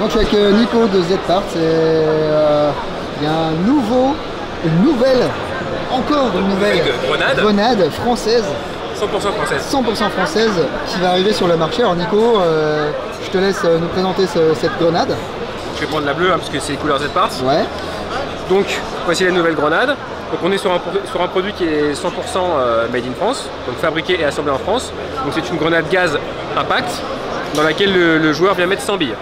Donc je suis avec euh, Nico de Z-Part euh, il y a un nouveau, une nouvelle, encore une nouvelle Grenade. grenade française, 100% française. 100% française qui va arriver sur le marché. Alors Nico, euh, je te laisse nous présenter ce- cette grenade. Je vais prendre la bleue hein, parce que c'est les couleurs Z-Parts. Ouais, Donc voici la nouvelle grenade. Donc on est sur un, pro- sur un produit qui est 100% euh, made in France, donc fabriqué et assemblé en France. Donc c'est une grenade gaz impact dans laquelle le, le joueur vient mettre 100 billes.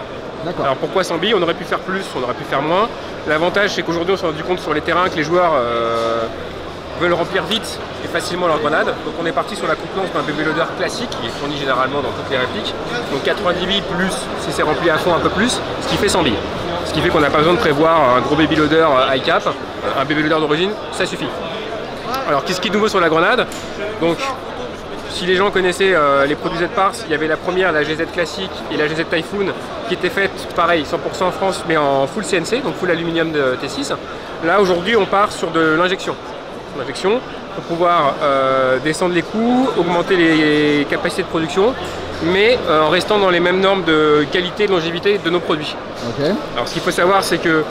Alors pourquoi 100 billes On aurait pu faire plus, on aurait pu faire moins. L'avantage c'est qu'aujourd'hui on s'est rendu compte sur les terrains que les joueurs euh, veulent remplir vite et facilement leur grenade. Donc on est parti sur la contenance d'un baby loader classique qui est fourni généralement dans toutes les répliques. Donc 90 billes plus si c'est rempli à fond un peu plus, ce qui fait 100 billes. Ce qui fait qu'on n'a pas besoin de prévoir un gros baby loader euh, high cap. Un baby loader d'origine, ça suffit. Alors qu'est-ce qui est nouveau sur la grenade? Donc si les gens connaissaient euh, les produits Z-Pars, il y avait la première, la GZ classique et la GZ Typhoon qui étaient faites pareil, 100% en France mais en full CNC, donc full aluminium de T6. Là aujourd'hui on part sur de l'injection. L'injection pour pouvoir euh, descendre les coûts, augmenter les capacités de production, mais euh, en restant dans les mêmes normes de qualité et de longévité de nos produits. Alors ce qu'il faut savoir c'est que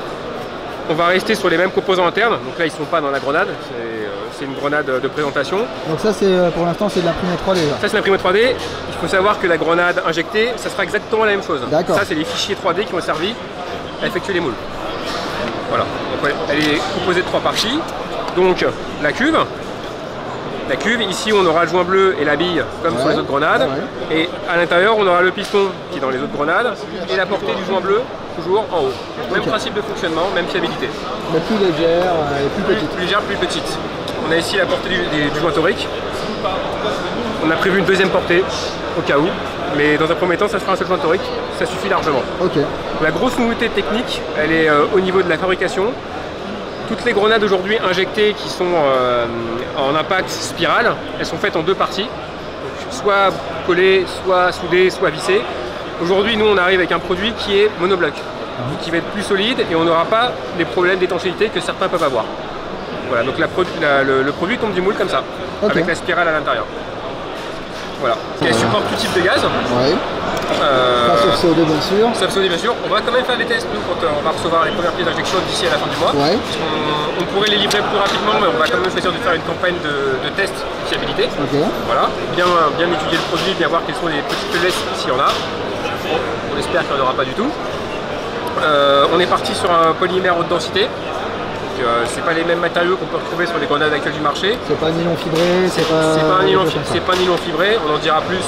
on va rester sur les mêmes composants internes, donc là ils ne sont pas dans la grenade, c'est c'est une grenade de présentation. donc ça c'est euh, pour l'instant c'est de l'imprimé 3D. là. Ça c'est l'imprimé 3D. Il faut savoir que la grenade injectée, ça sera exactement la même chose. D'accord. Ça c'est les fichiers 3D qui ont servi à effectuer les moules. Voilà. Donc elle est composée de trois parties. Donc la cuve. La cuve, ici on aura le joint bleu et la bille comme sur les autres grenades. Ouais. Et à l'intérieur on aura le piston qui est dans les autres grenades et la portée du joint bleu toujours en haut. Même principe de fonctionnement, même fiabilité. Mais plus légère euh, et plus Plus, petite. plus légère, plus petite. On a ici la portée du, joint torique. On a prévu une deuxième portée au cas où, mais dans un premier temps, ça sera un seul joint torique, ça suffit largement. La grosse nouveauté technique, elle est euh, au niveau de la fabrication. Toutes les grenades aujourd'hui injectées qui sont euh, en impact spirale, elles sont faites en deux parties. Donc, soit collées, soit soudées, soit vissées. Aujourd'hui, nous, on arrive avec un produit qui est monobloc, qui va être plus solide et on n'aura pas les problèmes d'étanchéité que certains peuvent avoir. Voilà, donc la produ- la- le, le produit tombe du moule comme ça, avec la spirale à l'intérieur. Voilà. Elle supporte tout type de gaz. ouais. Euh, sur CO2 bien sûr. Sauf bien sûr, on va quand même faire des tests nous quand euh, on va recevoir les premières pièces d'injection d'ici à la fin du mois. Ouais. On, on pourrait les livrer plus rapidement, mais on va quand même choisir de faire une campagne de, de test de fiabilité. Voilà, bien, bien étudier le produit, bien voir quelles sont les petites faiblesses s'il y en a. On espère qu'il n'y en aura pas du tout. Euh, on est parti sur un polymère haute densité. Euh, c'est pas les mêmes matériaux qu'on peut retrouver sur les grenades actuelles du marché. c'est pas nylon fibré, c'est pas. Pas, un pas un nylon fibré, on en dira plus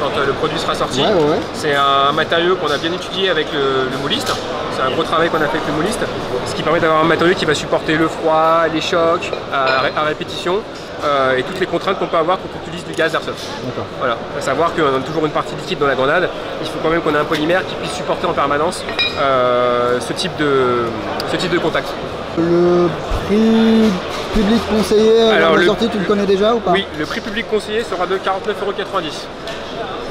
quand euh, le produit sera sorti. Ouais, ouais, ouais. C'est un matériau qu'on a bien étudié avec le, le mouliste. C'est un gros travail qu'on a fait avec le mouliste, ce qui permet d'avoir un matériau qui va supporter le froid, les chocs à répétition euh, et toutes les contraintes qu'on peut avoir quand on utilise du gaz airsoft. D'accord. Voilà, à savoir qu'on a toujours une partie liquide dans la grenade. Il faut quand même qu'on ait un polymère qui puisse supporter en permanence euh, ce, type de, ce type de contact. Le prix public conseillé Alors, la le- sortie, tu le connais déjà ou pas? Oui, le prix public conseillé sera de 49,90€.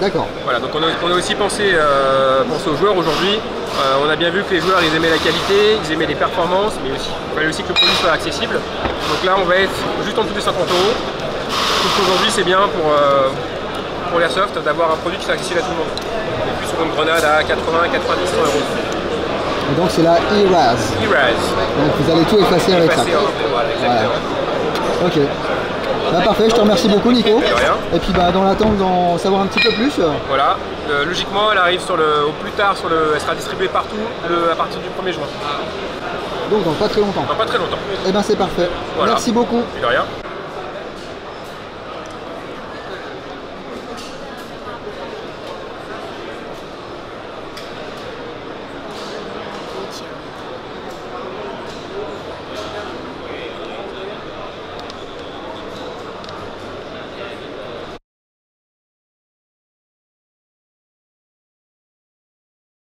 D'accord. Voilà, donc on a, on a aussi pensé, euh, pensé aux joueurs aujourd'hui. Euh, on a bien vu que les joueurs ils aimaient la qualité, ils aimaient les performances, mais aussi, il fallait aussi que le produit soit accessible. Donc là on va être juste en dessous des 50 euros. Je trouve qu'aujourd'hui c'est bien pour, euh, pour l'airsoft d'avoir un produit qui soit accessible à tout le monde. Et puis sur une grenade à 80, 90, 100 euros. Et donc c'est la E-Raz. E-Raz. Donc vous allez tout effacer avec ça. Voilà. Ok. Bah, parfait, je te remercie beaucoup Nico. De rien. Et puis bah, dans l'attente d'en savoir un petit peu plus, Voilà, Euh, logiquement elle arrive sur le, au plus tard, sur le, elle sera distribuée partout le- à partir du 1er juin. donc dans pas très longtemps. Dans pas très longtemps. Et ben c'est parfait. Voilà. Merci beaucoup. Et de rien.